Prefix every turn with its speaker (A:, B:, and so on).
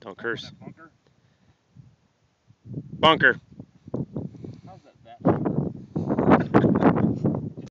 A: Don't curse. Bunker.